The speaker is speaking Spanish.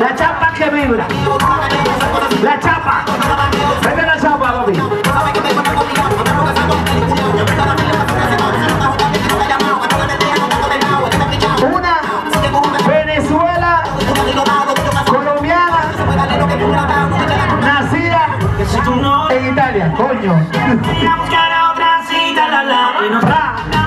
La chapa que vibra. La chapa. Vete la chapa, papi. Una Venezuela colombiana nacida en Italia, coño. y no Ra,